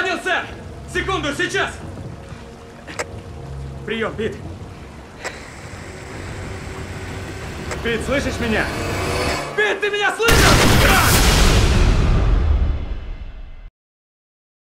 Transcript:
Понял, сэр! Секунду, сейчас! Прием, Пит. Пит, слышишь меня? Пит, ты меня слышишь?